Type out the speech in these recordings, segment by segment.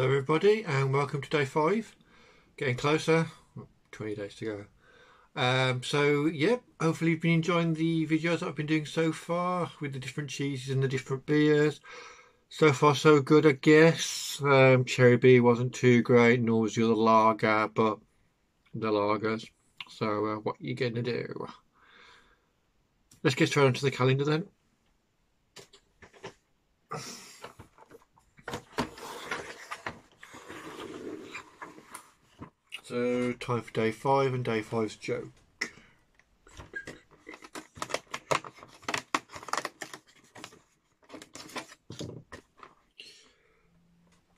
Hello, everybody, and welcome to day five. Getting closer, 20 days to go. Um, so, yeah, hopefully, you've been enjoying the videos that I've been doing so far with the different cheeses and the different beers. So far, so good, I guess. Um, Cherry Beer wasn't too great, nor was the other lager, but the lagers. So, uh, what are you going to do? Let's get straight onto the calendar then. So, time for day five and day five's joke.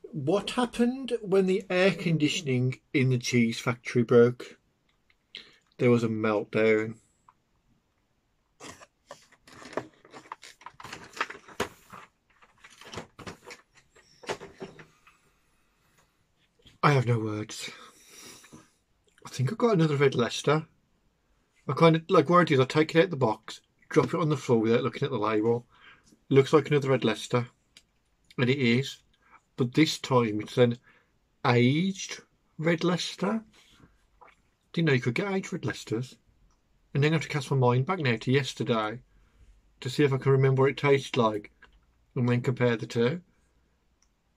What happened when the air conditioning in the cheese factory broke? There was a meltdown. I have no words. Think I've got another red Leicester. I kind of like what I do is I take it out of the box, drop it on the floor without looking at the label. It looks like another red Leicester, and it is, but this time it's an aged red Leicester. Didn't know you could get aged red Leicesters, and then I have to cast my mind back now to yesterday to see if I can remember what it tasted like, and then compare the two.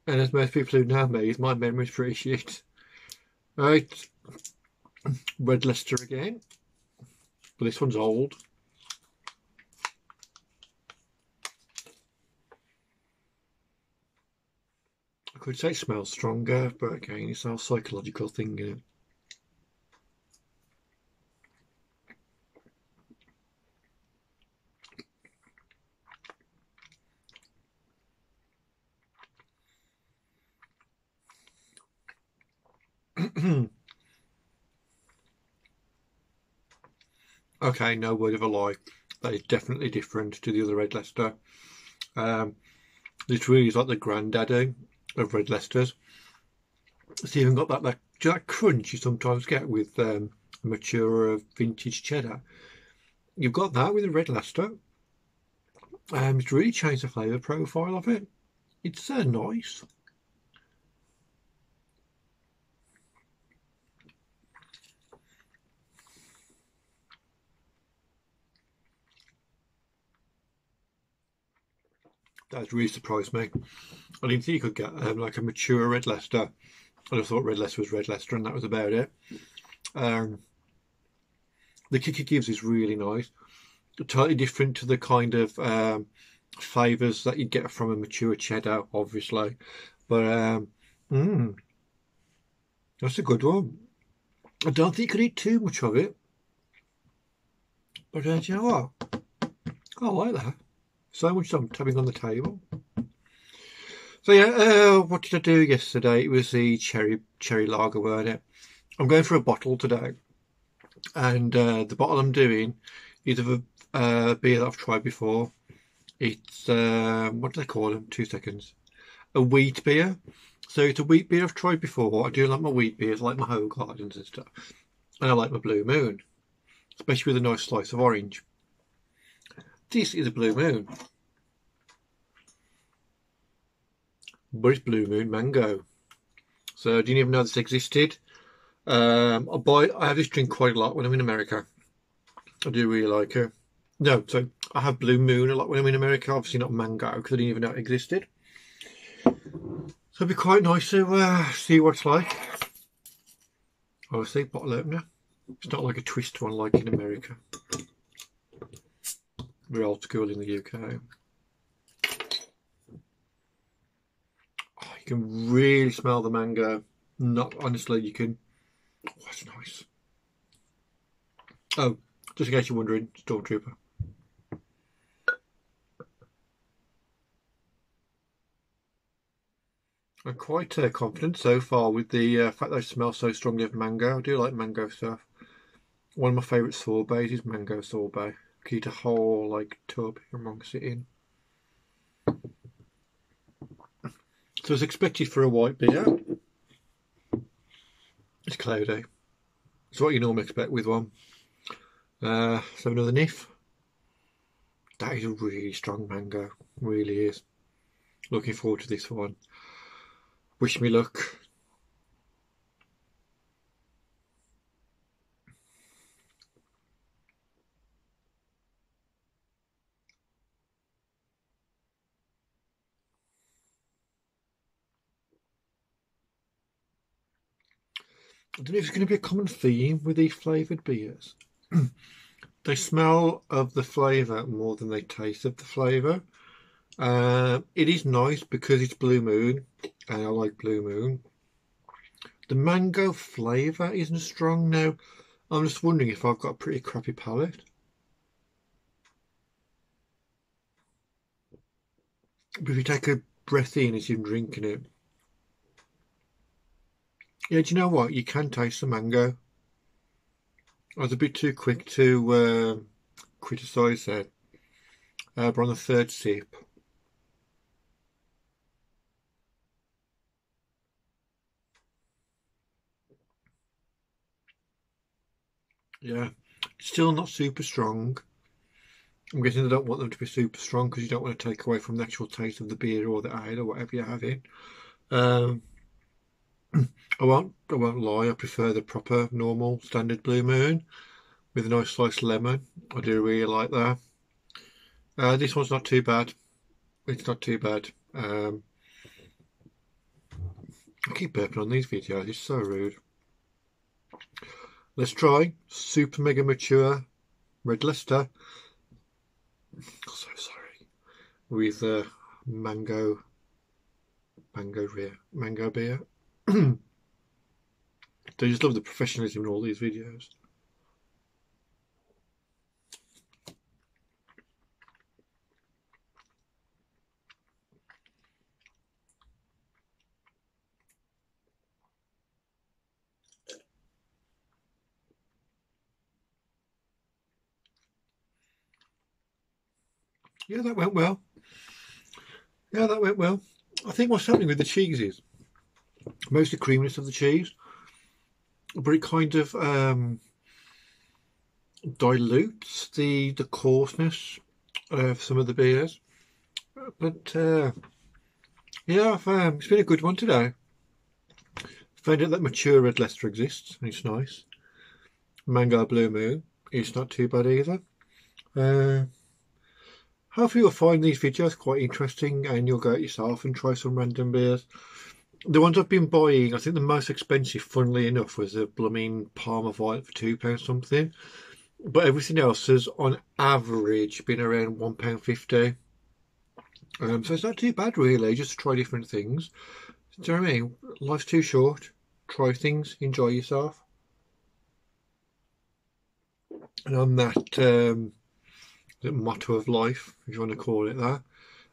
And as most people who know me, my memory's pretty shit. Right, Red Leicester again. But this one's old. I could say smells stronger, but again, it's a psychological thing, you know. Okay, no word of a lie. That is definitely different to the other Red Leicester. Um, this really is like the granddaddy of Red Leicesters. It's even got that, that, that crunch you sometimes get with um, mature vintage cheddar. You've got that with the Red Leicester. Um, it's really changed the flavour profile of it. It's uh, nice. That's really surprised me. I didn't think you could get um, like a mature red Leicester. I just thought red Leicester was red Leicester, and that was about it. Um, the kick it gives is really nice. Totally different to the kind of um, flavours that you get from a mature cheddar, obviously. But um, mm, that's a good one. I don't think you can eat too much of it. But uh, you know what? I like that. So much I'm tapping on the table. So yeah, uh, what did I do yesterday? It was the cherry cherry lager, weren't it? I'm going for a bottle today, and uh, the bottle I'm doing is of a uh, beer that I've tried before. It's uh, what do they call them? Two seconds. A wheat beer. So it's a wheat beer I've tried before. I do like my wheat beers, I like my Hoegaardens and stuff, and I like my Blue Moon, especially with a nice slice of orange. This is a blue moon. But it's blue moon mango. So I didn't even know this existed. Um, I buy I have this drink quite a lot when I'm in America. I do really like it. No, so I have blue moon a lot when I'm in America. Obviously not mango because I didn't even know it existed. So it'd be quite nice to uh, see what it's like. Obviously, bottle opener. It's not like a twist one like in America. Old school in the UK. Oh, you can really smell the mango. Not honestly, you can. Oh, that's nice. Oh, just in case you're wondering, Stormtrooper. I'm quite uh, confident so far with the uh, fact that I smell so strongly of mango. I do like mango stuff. One of my favourite sorbets is mango sorbet. Could eat a whole like tub amongst it in. So it's expected for a white beer, it's cloudy. It's what you normally expect with one. Uh, so another niff. That is a really strong mango, really is. Looking forward to this one. Wish me luck. I don't know if it's going to be a common theme with these flavoured beers. they smell of the flavour more than they taste of the flavour. Uh, it is nice because it's Blue Moon, and I like Blue Moon. The mango flavour isn't strong now. I'm just wondering if I've got a pretty crappy palate. But if you take a breath in as you're drinking it, yeah, do you know what? You can taste the mango. I was a bit too quick to uh, criticise that. Uh, but on the third sip, yeah, still not super strong. I'm guessing they don't want them to be super strong because you don't want to take away from the actual taste of the beer or the ale or whatever you're having. Um, I won't I won't lie, I prefer the proper normal standard blue moon with a nice sliced lemon. I do really like that. Uh, this one's not too bad. It's not too bad. Um, I keep burping on these videos, it's so rude. Let's try Super Mega Mature Red Leicester. So sorry. With uh, mango, mango beer, mango beer. I just love the professionalism in all these videos. Yeah, that went well. Yeah, that went well. I think what's happening with the cheese is mostly creaminess of the cheese, but it kind of um, dilutes the the coarseness of some of the beers. But uh, yeah, um, it's been a good one today. Found out that mature red Leicester exists, and it's nice. Mango Blue Moon, it's not too bad either. Uh, hopefully you'll find these videos quite interesting and you'll go out yourself and try some random beers the ones I've been buying, I think the most expensive, funnily enough, was a blooming Parma Violet for two pounds something. But everything else has, on average, been around one pound fifty. Um, so it's not too bad, really. Just try different things. Do you know what I mean? Life's too short. Try things. Enjoy yourself. And on that um, motto of life, if you want to call it that,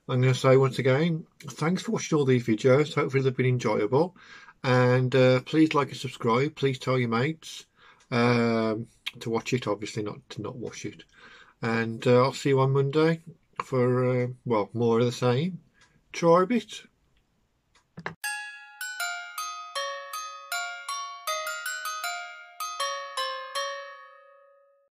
I'm going to say once again, thanks for watching all these videos. Hopefully they've been enjoyable. And uh, please like and subscribe. Please tell your mates um, to watch it, obviously not to not watch it. And uh, I'll see you on Monday for, uh, well, more of the same. Try a bit.